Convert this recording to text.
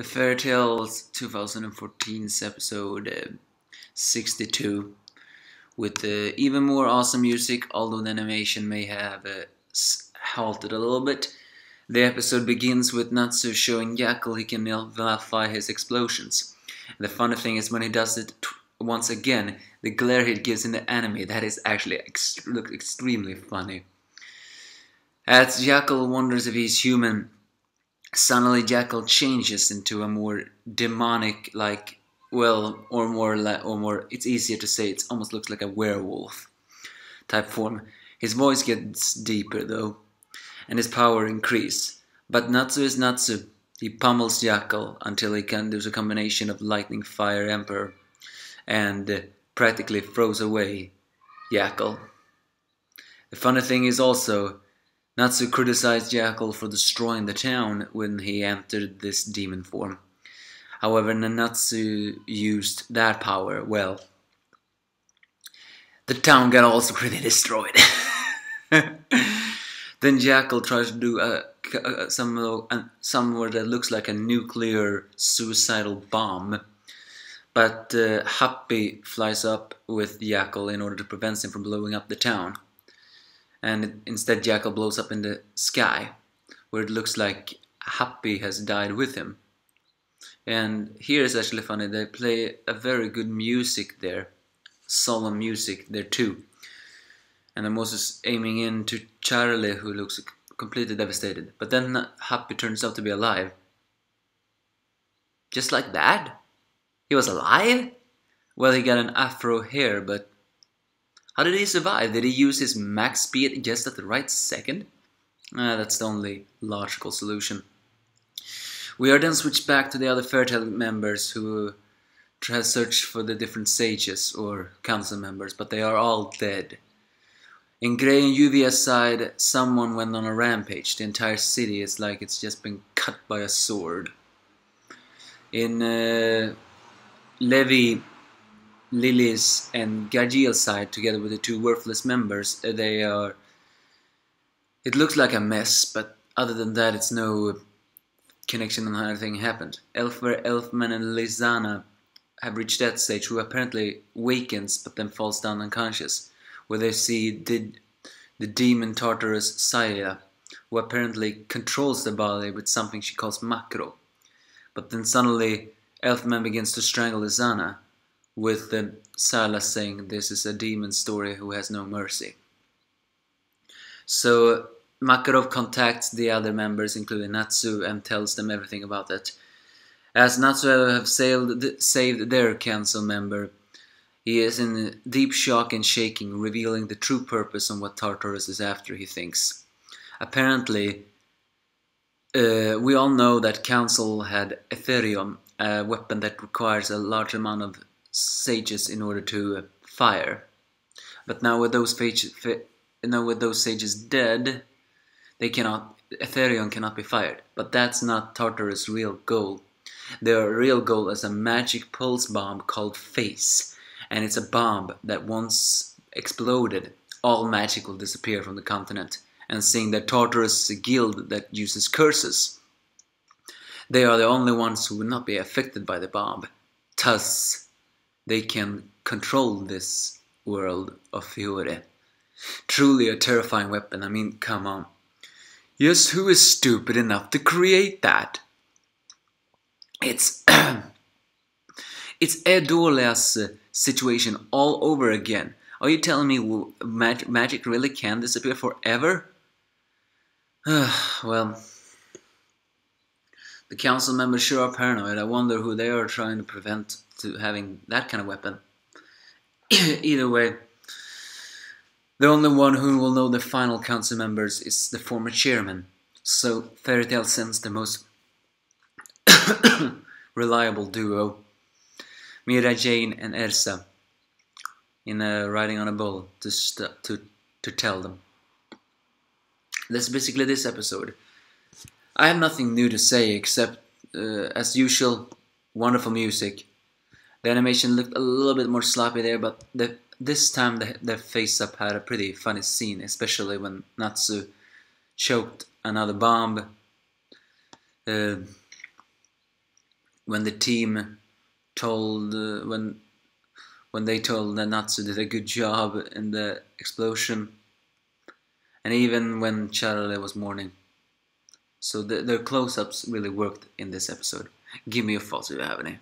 The Fairy Tail's 2014's episode uh, 62 with uh, even more awesome music, although the animation may have uh, halted a little bit. The episode begins with Natsu showing Jackal he can nullify his explosions. The funny thing is when he does it once again, the glare he gives in the anime, that is actually ext extremely funny. As Jackal wonders if he's human, suddenly Jackal changes into a more demonic, like, well, or more, or more, it's easier to say, it almost looks like a werewolf type form. His voice gets deeper though, and his power increase. But Natsu is Natsu. He pummels Jackal until he can do a combination of Lightning Fire Emperor and uh, practically throws away Jackal. The funny thing is also, Natsu criticized Jackal for destroying the town when he entered this demon form. However, Nanatsu used that power well. The town got also pretty destroyed. then Jackal tries to do a, a, some, a, somewhere that looks like a nuclear suicidal bomb. But uh, Happy flies up with Jackal in order to prevent him from blowing up the town. And instead Jackal blows up in the sky, where it looks like Happy has died with him. And here is actually funny, they play a very good music there, solemn music there too. And I'm also aiming in to Charlie, who looks completely devastated. But then Happy turns out to be alive. Just like that? He was alive? Well, he got an afro hair, but how did he survive? Did he use his max speed just at the right second? Uh, that's the only logical solution. We are then switched back to the other Fairy Tail members who have searched for the different sages or council members, but they are all dead. In Gray and Juvia's side, someone went on a rampage. The entire city is like it's just been cut by a sword. In uh, Levy, Lily's, and Gajeel's side, together with the two worthless members, uh, they are. It looks like a mess, but other than that, it's no connection on how anything happened. Elfver, Elfman, and Lisanna have reached that stage, who apparently wakens but then falls down unconscious, where they see the, the demon Tartaros Seilah, who apparently controls the body with something she calls macro. But then suddenly Elfman begins to strangle Izana, with the Salas saying this is a demon story who has no mercy. So Makarov contacts the other members, including Natsu, and tells them everything about it. As Natsu have sailed, saved their council member, he is in deep shock and shaking, revealing the true purpose on what Tartaros is after, he thinks. Apparently, uh, we all know that Council had Etherion, a weapon that requires a large amount of sages in order to uh, fire. But now with those now with those sages dead, they cannot. Etherion cannot be fired. But that's not Tartaros' real goal. Their real goal is a magic pulse bomb called Face, and it's a bomb that once exploded, all magic will disappear from the continent. And seeing that Tartaros is a guild that uses curses, they are the only ones who will not be affected by the bomb. Thus, they can control this world of Fiore. Truly a terrifying weapon, I mean, come on. Yes, who is stupid enough to create that? It's... it's Edolia's situation all over again. Are you telling me mag magic really can disappear forever? well... The council members sure are paranoid. I wonder who they are trying to prevent to having that kind of weapon. Either way, the only one who will know the final council members is the former chairman. So Fairy Tail sends the most reliable duo, Mirajane and Erza, in a riding on a bull to to to tell them. That's basically this episode. I have nothing new to say except, uh, as usual, wonderful music. The animation looked a little bit more sloppy there, but the, this time the, the face-up had a pretty funny scene, especially when Natsu choked another bomb. Uh, when the team told uh, when when they told that Natsu did a good job in the explosion, and even when Charlie was mourning. So the, their close-ups really worked in this episode. Give me your thoughts if you have any.